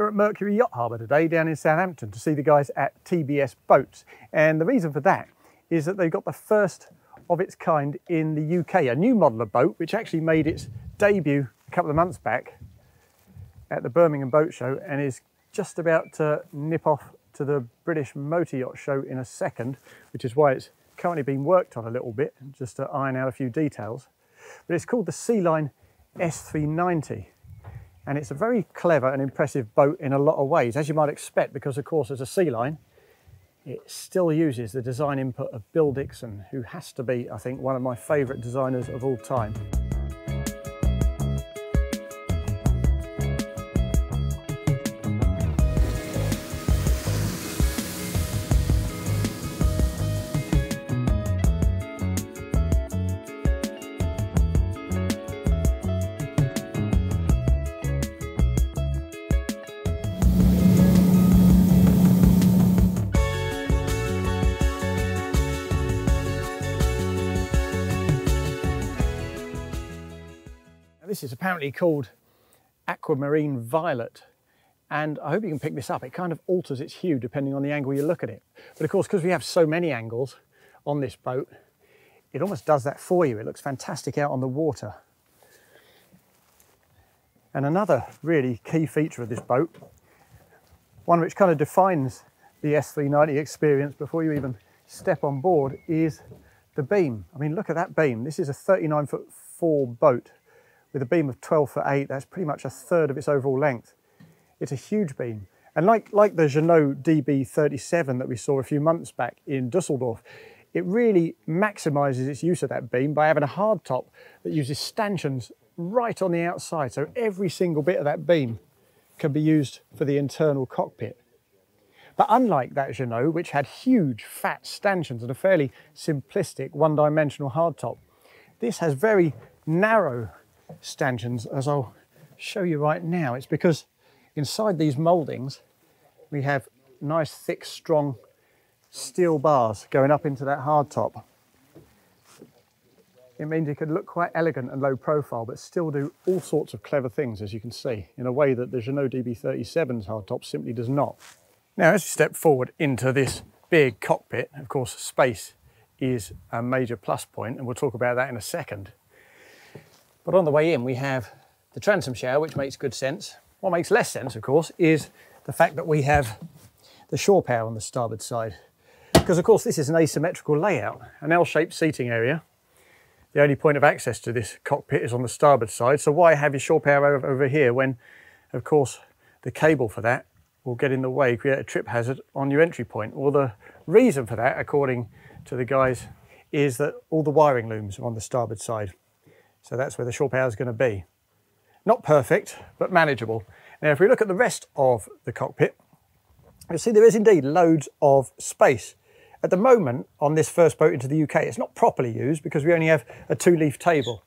We're at Mercury Yacht Harbour today down in Southampton to see the guys at TBS Boats. And the reason for that is that they've got the first of its kind in the UK, a new model of boat which actually made its debut a couple of months back at the Birmingham Boat Show and is just about to nip off to the British Motor Yacht Show in a second, which is why it's currently being worked on a little bit, just to iron out a few details. But it's called the Sealine S390 and it's a very clever and impressive boat in a lot of ways, as you might expect, because of course as a Sealine, it still uses the design input of Bill Dixon, who has to be, I think, one of my favourite designers of all time. This is apparently called aquamarine violet. And I hope you can pick this up. It kind of alters its hue depending on the angle you look at it. But of course, because we have so many angles on this boat, it almost does that for you. It looks fantastic out on the water. And another really key feature of this boat, one which kind of defines the S390 experience before you even step on board, is the beam. I mean, look at that beam. This is a 39 foot four boat with a beam of 12 foot 8, that's pretty much a third of its overall length. It's a huge beam. And like, like the Jeanneau DB37 that we saw a few months back in Dusseldorf, it really maximizes its use of that beam by having a hard top that uses stanchions right on the outside. So every single bit of that beam can be used for the internal cockpit. But unlike that Jeanneau, which had huge fat stanchions and a fairly simplistic one-dimensional hardtop, this has very narrow stanchions as I'll show you right now. It's because inside these mouldings we have nice thick strong steel bars going up into that hard top. It means it can look quite elegant and low profile but still do all sorts of clever things as you can see in a way that the Jeanneau DB37's hardtop simply does not. Now as you step forward into this big cockpit, of course space is a major plus point and we'll talk about that in a second. But on the way in, we have the transom shower, which makes good sense. What makes less sense, of course, is the fact that we have the shore power on the starboard side. Because, of course, this is an asymmetrical layout, an L-shaped seating area. The only point of access to this cockpit is on the starboard side. So why have your shore power over, here when, of course, the cable for that will get in the way, create a trip hazard on your entry point? Well, the reason for that, according to the guys, is that all the wiring looms are on the starboard side. So that's where the shore power is going to be. Not perfect, but manageable. Now, if we look at the rest of the cockpit, you'll see there is indeed loads of space. At the moment, on this first boat into the UK, it's not properly used because we only have a two-leaf table.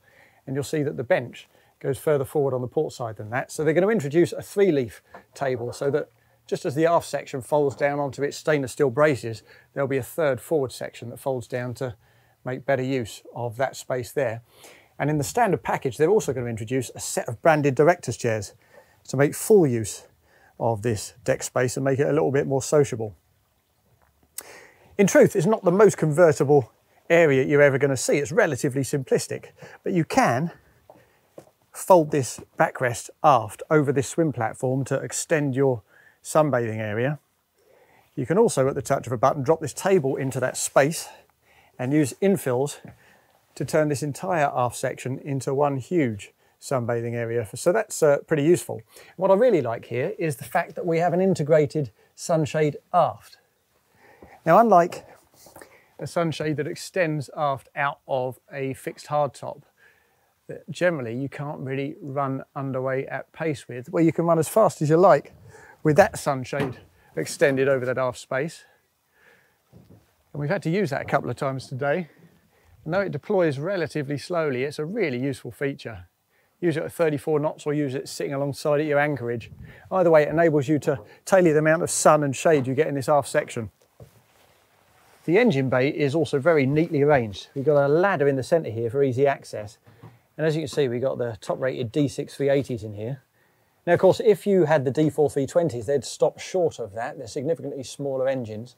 And you'll see that the bench goes further forward on the port side than that. So they're going to introduce a three-leaf table so that just as the aft section folds down onto its stainless steel braces, there'll be a third forward section that folds down to make better use of that space there. And in the standard package, they're also going to introduce a set of branded director's chairs to make full use of this deck space and make it a little bit more sociable. In truth, it's not the most convertible area you're ever going to see. It's relatively simplistic, but you can fold this backrest aft over this swim platform to extend your sunbathing area. You can also, at the touch of a button, drop this table into that space and use infills to turn this entire aft section into one huge sunbathing area. So that's uh, pretty useful. What I really like here is the fact that we have an integrated sunshade aft. Now, unlike a sunshade that extends aft out of a fixed hardtop, that generally you can't really run underway at pace with, where you can run as fast as you like with that sunshade extended over that aft space. And we've had to use that a couple of times today and though it deploys relatively slowly, it's a really useful feature. Use it at 34 knots or use it sitting alongside at your anchorage. Either way, it enables you to tailor the amount of sun and shade you get in this aft section. The engine bay is also very neatly arranged. We've got a ladder in the centre here for easy access. And as you can see, we've got the top rated D6 380s in here. Now, of course, if you had the D4 320s, they'd stop short of that. They're significantly smaller engines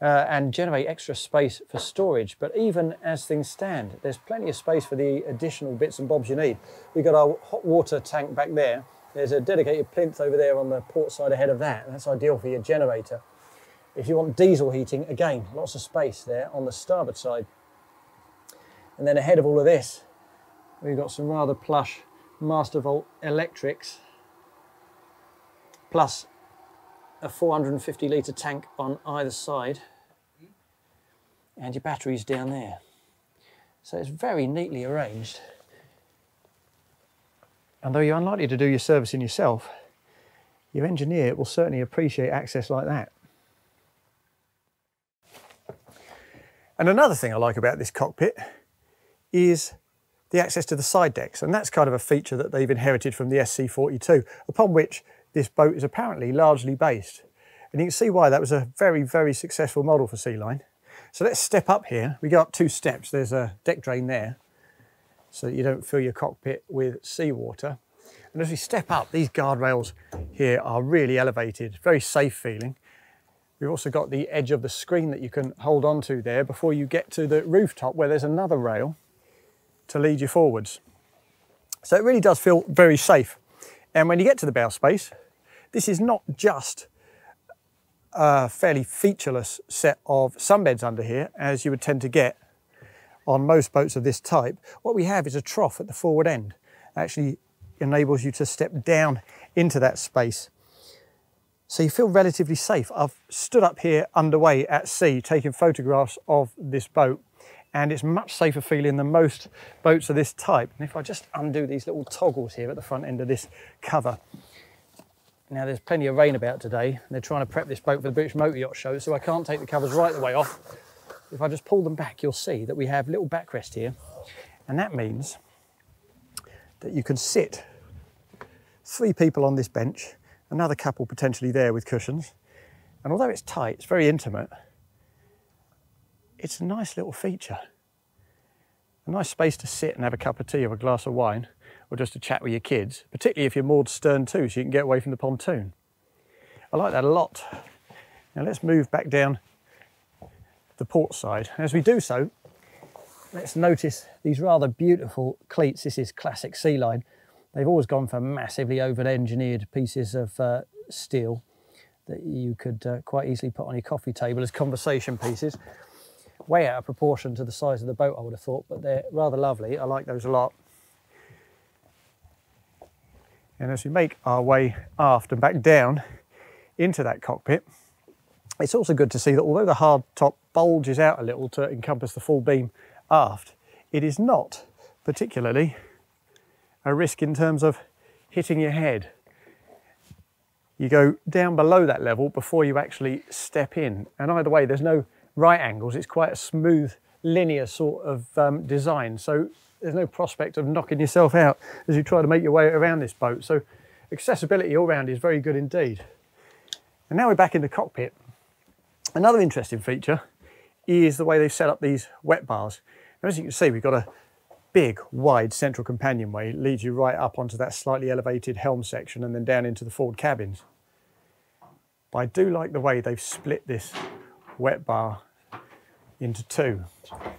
uh, and generate extra space for storage. But even as things stand, there's plenty of space for the additional bits and bobs you need. We've got our hot water tank back there. There's a dedicated plinth over there on the port side ahead of that. That's ideal for your generator. If you want diesel heating, again, lots of space there on the starboard side. And then ahead of all of this, we've got some rather plush master Mastervolt electrics, plus a 450 litre tank on either side, and your batteries down there. So it's very neatly arranged. And though you're unlikely to do your servicing yourself, your engineer will certainly appreciate access like that. And another thing I like about this cockpit is the access to the side decks. And that's kind of a feature that they've inherited from the SC42, upon which this boat is apparently largely based. And you can see why that was a very, very successful model for Sealine. So let's step up here. We go up two steps. There's a deck drain there so that you don't fill your cockpit with seawater. And as we step up, these guardrails here are really elevated, very safe feeling. We've also got the edge of the screen that you can hold on to there before you get to the rooftop where there's another rail to lead you forwards. So it really does feel very safe. And when you get to the bow space, this is not just a fairly featureless set of sunbeds under here, as you would tend to get on most boats of this type. What we have is a trough at the forward end. It actually enables you to step down into that space. So you feel relatively safe. I've stood up here underway at sea taking photographs of this boat and it's much safer feeling than most boats of this type. And if I just undo these little toggles here at the front end of this cover, now there's plenty of rain about today, and they're trying to prep this boat for the British Motor Yacht Show, so I can't take the covers right the way off. If I just pull them back, you'll see that we have a little backrest here, and that means that you can sit three people on this bench, another couple potentially there with cushions, and although it's tight, it's very intimate, it's a nice little feature. A nice space to sit and have a cup of tea or a glass of wine, or just to chat with your kids, particularly if you're moored stern too, so you can get away from the pontoon. I like that a lot. Now let's move back down the port side. As we do so, let's notice these rather beautiful cleats. This is classic Sealine. They've always gone for massively over-engineered pieces of uh, steel that you could uh, quite easily put on your coffee table as conversation pieces way out of proportion to the size of the boat, I would have thought, but they're rather lovely. I like those a lot. And as we make our way aft and back down into that cockpit, it's also good to see that although the hard top bulges out a little to encompass the full beam aft, it is not particularly a risk in terms of hitting your head. You go down below that level before you actually step in. And either way, there's no right angles. It's quite a smooth, linear sort of um, design. So there's no prospect of knocking yourself out as you try to make your way around this boat. So accessibility all round is very good indeed. And now we're back in the cockpit. Another interesting feature is the way they've set up these wet bars. Now, as you can see, we've got a big, wide central companionway. It leads you right up onto that slightly elevated helm section and then down into the forward cabins. But I do like the way they've split this wet bar into two.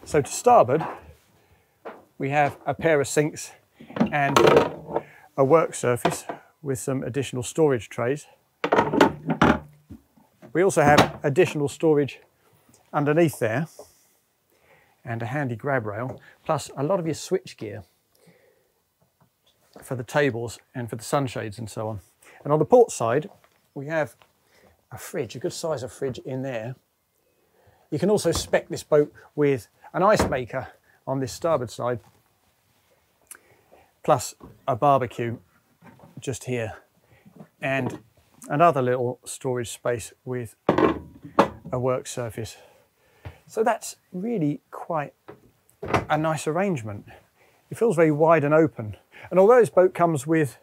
So to starboard, we have a pair of sinks and a work surface with some additional storage trays. We also have additional storage underneath there and a handy grab rail, plus a lot of your switch gear for the tables and for the sunshades and so on. And on the port side, we have a fridge, a good size of fridge in there, you can also spec this boat with an ice maker on this starboard side, plus a barbecue just here, and another little storage space with a work surface. So that's really quite a nice arrangement. It feels very wide and open. And although this boat comes with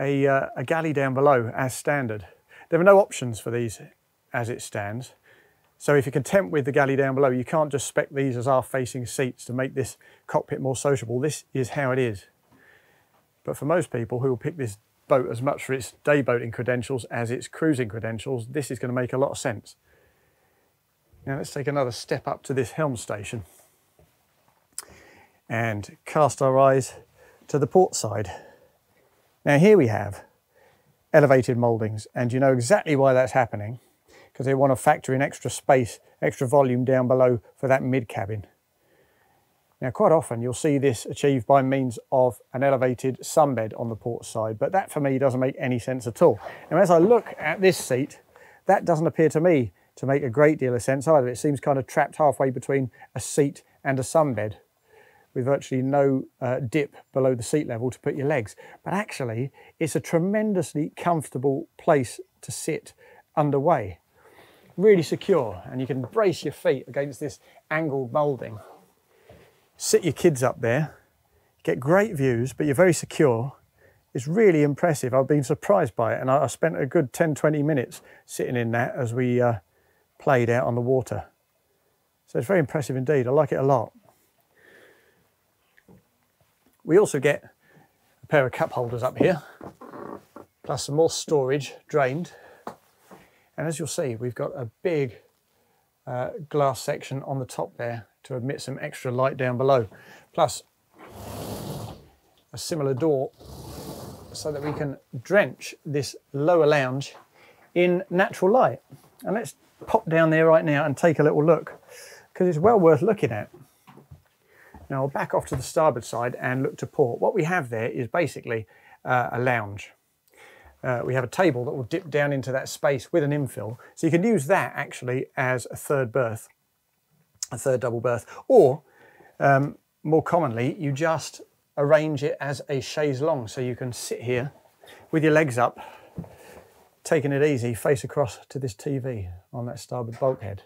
a, uh, a galley down below as standard, there are no options for these as it stands. So if you're content with the galley down below, you can't just spec these as aft-facing seats to make this cockpit more sociable. This is how it is. But for most people who will pick this boat as much for its day boating credentials as its cruising credentials, this is going to make a lot of sense. Now let's take another step up to this helm station and cast our eyes to the port side. Now here we have elevated mouldings and you know exactly why that's happening because they want to factor in extra space, extra volume down below for that mid cabin. Now quite often you'll see this achieved by means of an elevated sunbed on the port side, but that for me doesn't make any sense at all. Now as I look at this seat, that doesn't appear to me to make a great deal of sense either. It seems kind of trapped halfway between a seat and a sunbed with virtually no uh, dip below the seat level to put your legs. But actually, it's a tremendously comfortable place to sit underway. Really secure, and you can brace your feet against this angled moulding. Sit your kids up there, get great views, but you're very secure. It's really impressive. I've been surprised by it, and I, spent a good 10, 20 minutes sitting in that as we uh, played out on the water. So it's very impressive indeed. I like it a lot. We also get a pair of cup holders up here, plus some more storage drained. And as you'll see, we've got a big uh, glass section on the top there to admit some extra light down below. Plus a similar door so that we can drench this lower lounge in natural light. And let's pop down there right now and take a little look because it's well worth looking at. Now back off to the starboard side and look to port. What we have there is basically uh, a lounge. Uh, we have a table that will dip down into that space with an infill. So you can use that actually as a third berth, a third double berth. Or um, more commonly, you just arrange it as a chaise longue. So you can sit here with your legs up, taking it easy, face across to this TV on that starboard bulkhead.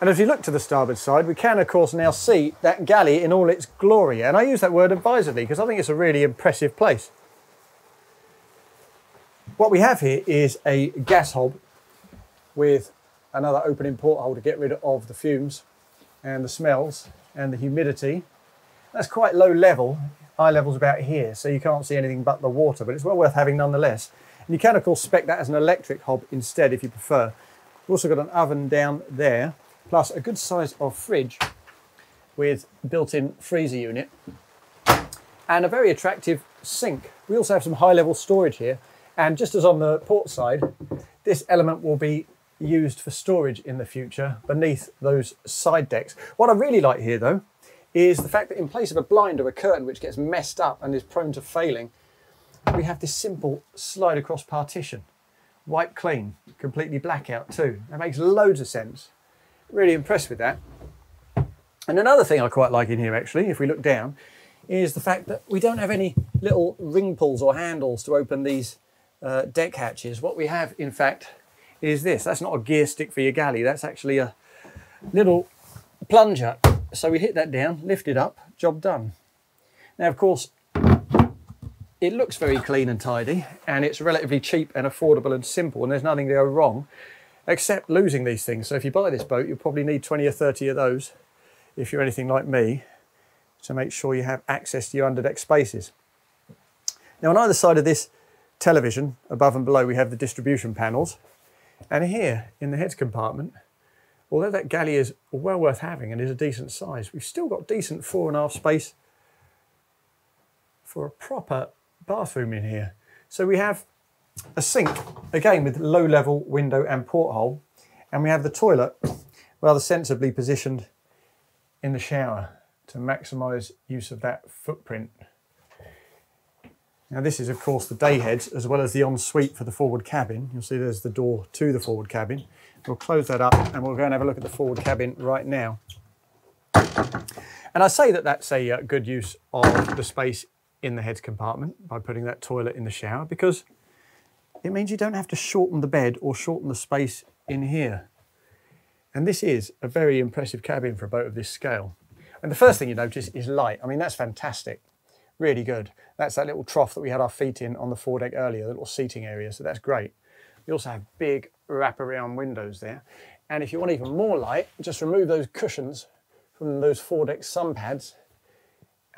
And as you look to the starboard side, we can of course now see that galley in all its glory. And I use that word advisedly because I think it's a really impressive place. What we have here is a gas hob with another opening porthole to get rid of the fumes and the smells and the humidity. That's quite low level. Eye level's about here, so you can't see anything but the water, but it's well worth having nonetheless. And you can of course spec that as an electric hob instead if you prefer. We've also got an oven down there plus a good size of fridge with built-in freezer unit and a very attractive sink. We also have some high-level storage here and just as on the port side, this element will be used for storage in the future beneath those side decks. What I really like here though is the fact that in place of a blind or a curtain which gets messed up and is prone to failing, we have this simple slide across partition. Wipe clean, completely blackout too. That makes loads of sense. Really impressed with that. And another thing I quite like in here actually, if we look down, is the fact that we don't have any little ring pulls or handles to open these uh, deck hatches. What we have, in fact, is this. That's not a gear stick for your galley. That's actually a little plunger. So we hit that down, lift it up, job done. Now, of course, it looks very clean and tidy, and it's relatively cheap and affordable and simple, and there's nothing to go wrong except losing these things. So if you buy this boat, you'll probably need 20 or 30 of those if you're anything like me to make sure you have access to your underdeck spaces. Now on either side of this television, above and below, we have the distribution panels. And here in the heads compartment, although that galley is well worth having and is a decent size, we've still got decent four and a half space for a proper bathroom in here. So we have a sink, again with low level window and porthole, and we have the toilet rather sensibly positioned in the shower to maximise use of that footprint. Now this is of course the day heads as well as the ensuite for the forward cabin. You'll see there's the door to the forward cabin. We'll close that up and we'll go and have a look at the forward cabin right now. And I say that that's a uh, good use of the space in the heads compartment by putting that toilet in the shower because it means you don't have to shorten the bed or shorten the space in here. And this is a very impressive cabin for a boat of this scale. And the first thing you notice is light. I mean, that's fantastic. Really good. That's that little trough that we had our feet in on the foredeck earlier, the little seating area. So that's great. We also have big wraparound windows there. And if you want even more light, just remove those cushions from those foredeck sun pads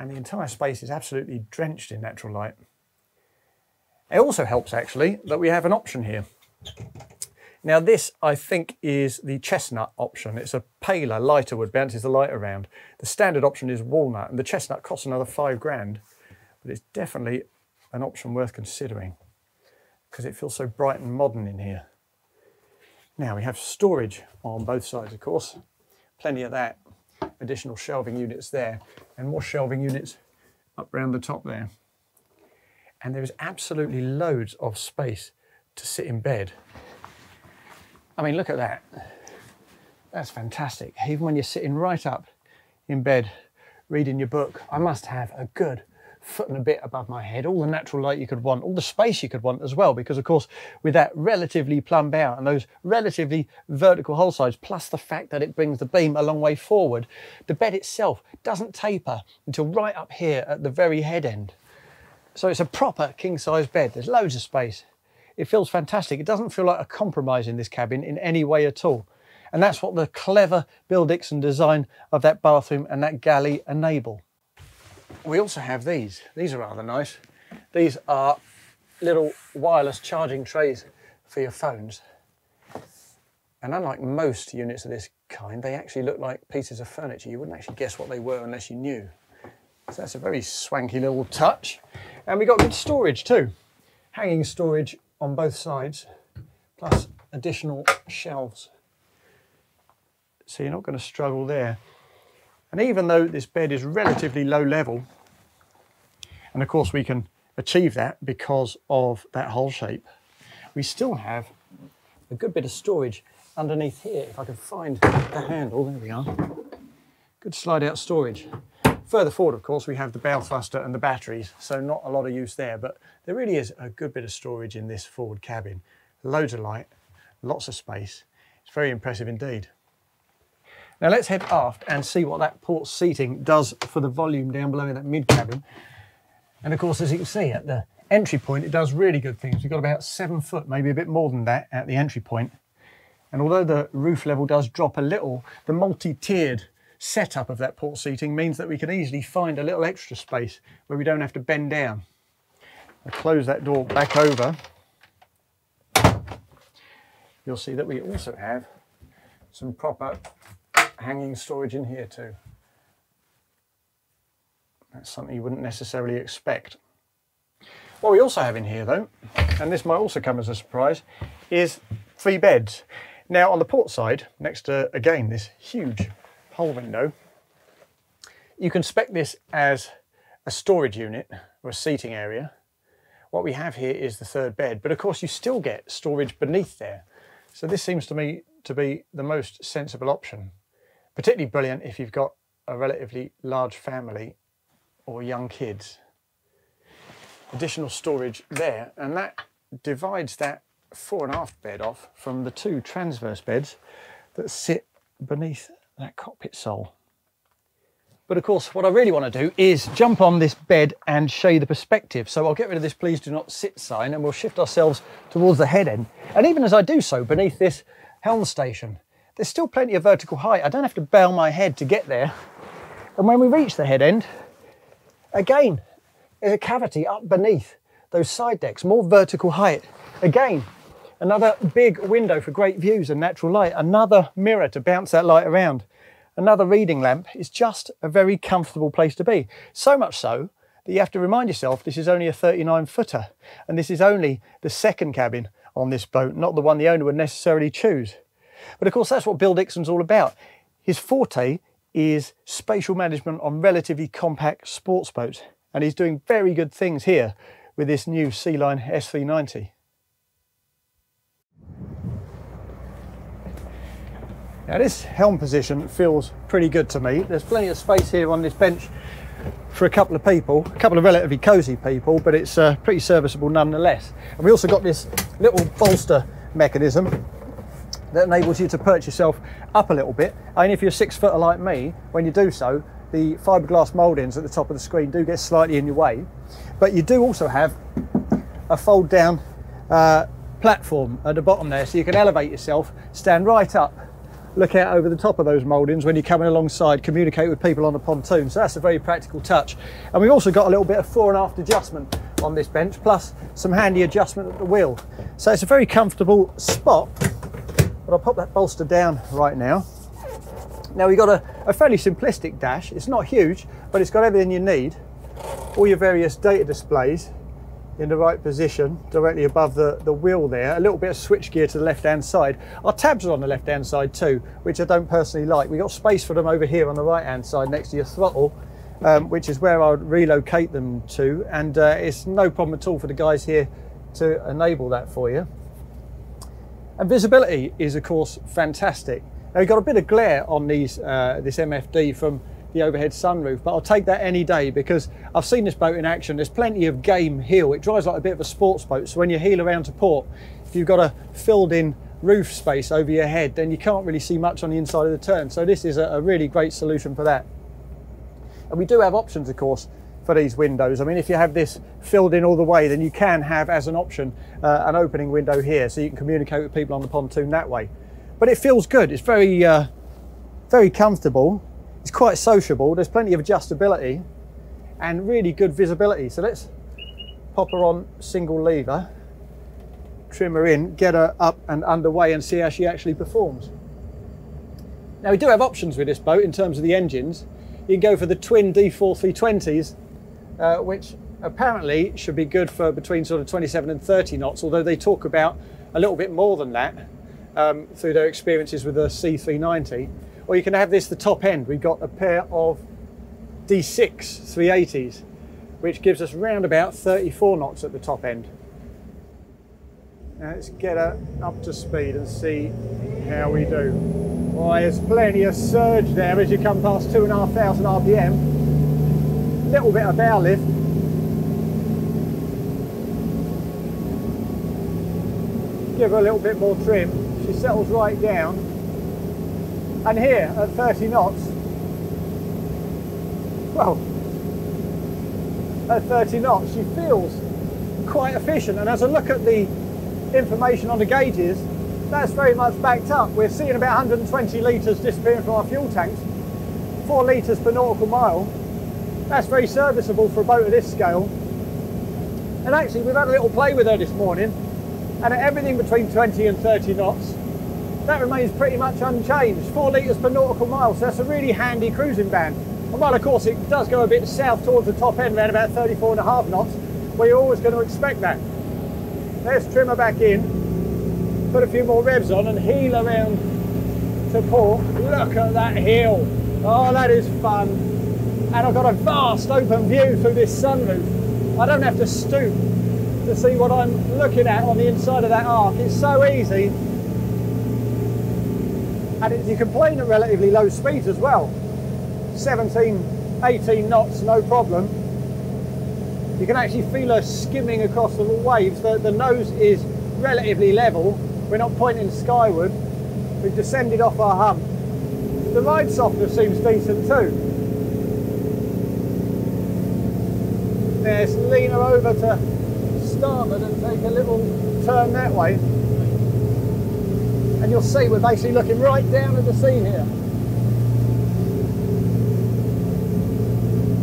and the entire space is absolutely drenched in natural light. It also helps actually that we have an option here. Now this, I think, is the chestnut option. It's a paler, lighter wood, bounces the light around. The standard option is walnut, and the chestnut costs another five grand, but it's definitely an option worth considering because it feels so bright and modern in here. Now we have storage on both sides, of course. Plenty of that. Additional shelving units there, and more shelving units up around the top there. And there is absolutely loads of space to sit in bed. I mean, look at that. That's fantastic. Even when you're sitting right up in bed reading your book, I must have a good foot and a bit above my head, all the natural light you could want, all the space you could want as well, because of course, with that relatively plumb bow and those relatively vertical hull sides, plus the fact that it brings the beam a long way forward, the bed itself doesn't taper until right up here at the very head end. So it's a proper king size bed. There's loads of space. It feels fantastic. It doesn't feel like a compromise in this cabin in any way at all. And that's what the clever Bill Dixon design of that bathroom and that galley enable. We also have these. These are rather nice. These are little wireless charging trays for your phones. And unlike most units of this kind, they actually look like pieces of furniture. You wouldn't actually guess what they were unless you knew. So that's a very swanky little touch. And we've got good storage too. Hanging storage on both sides, plus additional shelves. So you're not going to struggle there. And even though this bed is relatively low level, and of course we can achieve that because of that hull shape, we still have a good bit of storage underneath here. If I can find the handle, there we are. Good slide out storage. Further forward, of course, we have the bow thruster and the batteries, so not a lot of use there, but there really is a good bit of storage in this forward cabin. Loads of light, lots of space. It's very impressive indeed. Now let's head aft and see what that port seating does for the volume down below in that mid cabin. And of course, as you can see at the entry point, it does really good things. We've got about seven foot, maybe a bit more than that at the entry point. And although the roof level does drop a little, the multi-tiered setup of that port seating means that we can easily find a little extra space where we don't have to bend down. I close that door back over. You'll see that we also have some proper hanging storage in here too. That's something you wouldn't necessarily expect. What we also have in here though, and this might also come as a surprise, is three beds. Now on the port side, next to, again, this huge hull window. You can spec this as a storage unit or a seating area. What we have here is the third bed, but of course you still get storage beneath there. So this seems to me to be the most sensible option. Particularly brilliant if you've got a relatively large family or young kids. Additional storage there, and that divides that fore and aft bed off from the two transverse beds that sit beneath that cockpit sole. But of course, what I really want to do is jump on this bed and show you the perspective. So I'll get rid of this please do not sit sign and we'll shift ourselves towards the head end. And even as I do so, beneath this helm station, there's still plenty of vertical height. I don't have to bow my head to get there. And when we reach the head end, again, there's a cavity up beneath those side decks, more vertical height. Again, Another big window for great views and natural light. Another mirror to bounce that light around. Another reading lamp. is just a very comfortable place to be. So much so that you have to remind yourself this is only a 39 footer and this is only the second cabin on this boat, not the one the owner would necessarily choose. But of course, that's what Bill Dixon's all about. His forte is spatial management on relatively compact sports boats. And he's doing very good things here with this new Sealine S390. Now this helm position feels pretty good to me. There's plenty of space here on this bench for a couple of people, a couple of relatively cosy people, but it's uh, pretty serviceable nonetheless. And we also got this little bolster mechanism that enables you to perch yourself up a little bit. And if you're six footer like me, when you do so, the fiberglass mouldings at the top of the screen do get slightly in your way. But you do also have a fold down uh, platform at the bottom there, so you can elevate yourself, stand right up look out over the top of those mouldings when you're coming alongside, communicate with people on the pontoon. So that's a very practical touch. And we've also got a little bit of fore and aft adjustment on this bench, plus some handy adjustment at the wheel. So it's a very comfortable spot, but I'll pop that bolster down right now. Now we've got a, a fairly simplistic dash. It's not huge, but it's got everything you need. All your various data displays in the right position, directly above the, the wheel there. A little bit of switch gear to the left-hand side. Our tabs are on the left-hand side too, which I don't personally like. We've got space for them over here on the right-hand side next to your throttle, um, which is where I would relocate them to. And uh, it's no problem at all for the guys here to enable that for you. And visibility is of course fantastic. Now, we've got a bit of glare on these uh, this MFD from the overhead sunroof, but I'll take that any day because I've seen this boat in action. There's plenty of game heel. It drives like a bit of a sports boat. So when you heel around to port, if you've got a filled in roof space over your head, then you can't really see much on the inside of the turn. So this is a, really great solution for that. And we do have options, of course, for these windows. I mean, if you have this filled in all the way, then you can have as an option uh, an opening window here so you can communicate with people on the pontoon that way but it feels good. It's very, uh, very comfortable. It's quite sociable. There's plenty of adjustability and really good visibility. So let's pop her on single lever, trim her in, get her up and underway and see how she actually performs. Now we do have options with this boat in terms of the engines. You can go for the twin D4 320s, uh, which apparently should be good for between sort of 27 and 30 knots, although they talk about a little bit more than that um, through their experiences with the C390. Or you can have this the top end. We've got a pair of D6 380s, which gives us round about 34 knots at the top end. Now let's get her up to speed and see how we do. Why, there's plenty of surge there as you come past 2,500 RPM. Little bit of bow lift. Give her a little bit more trim she settles right down. And here at 30 knots, well, at 30 knots, she feels quite efficient. And as I look at the information on the gauges, that's very much backed up. We're seeing about 120 litres disappearing from our fuel tanks, 4 litres per nautical mile. That's very serviceable for a boat of this scale. And actually, we've had a little play with her this morning, and at everything between 20 and 30 knots, that remains pretty much unchanged. Four litres per nautical mile, so that's a really handy cruising band. And while of course it does go a bit south towards the top end, around about 34 and a half knots, you're always going to expect that. Let's trim her back in, put a few more revs on and heel around to port. Look at that heel. Oh, that is fun. And I've got a vast open view through this sunroof. I don't have to stoop to see what I'm looking at on the inside of that arc. It's so easy. And it, you can plane at relatively low speeds as well. 17, 18 knots, no problem. You can actually feel her skimming across the waves. The, the nose is relatively level. We're not pointing skyward. We've descended off our hump. The ride softness seems decent too. Let's lean her over to starboard and take a little turn that way. And you'll see we're basically looking right down at the sea here.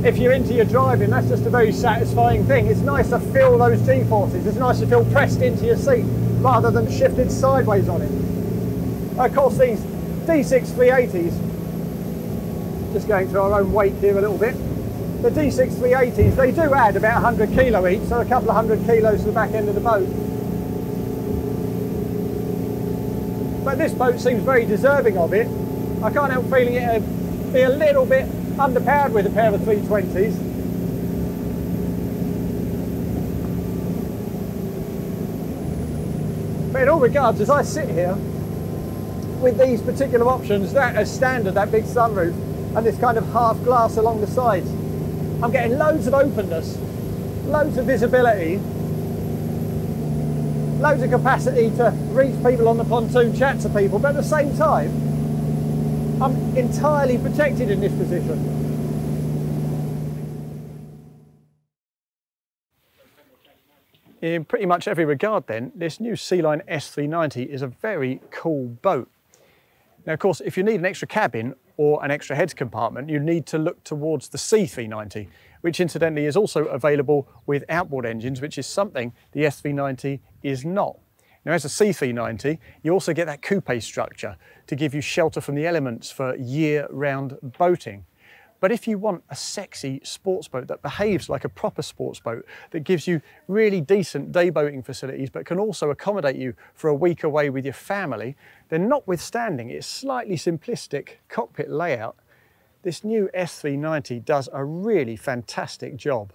If you're into your driving, that's just a very satisfying thing. It's nice to feel those G-forces. It's nice to feel pressed into your seat rather than shifted sideways on it. Of course, these D6 380s, just going to our own weight here a little bit, the D6 380s, they do add about 100 kilo each, so a couple of hundred kilos to the back end of the boat. But this boat seems very deserving of it. I can't help feeling it would be a little bit underpowered with a pair of 320s. But in all regards, as I sit here with these particular options, that as standard, that big sunroof, and this kind of half glass along the sides, I'm getting loads of openness, loads of visibility, loads of capacity to reach people on the pontoon, chat to people, but at the same time, I'm entirely protected in this position. In pretty much every regard then, this new Sealine S390 is a very cool boat. Now of course, if you need an extra cabin or an extra heads compartment, you need to look towards the C390. Which incidentally is also available with outboard engines, which is something the S390 is not. Now as a C390, you also get that coupe structure to give you shelter from the elements for year-round boating. But if you want a sexy sports boat that behaves like a proper sports boat, that gives you really decent day boating facilities, but can also accommodate you for a week away with your family, then notwithstanding its slightly simplistic cockpit layout, this new S390 does a really fantastic job.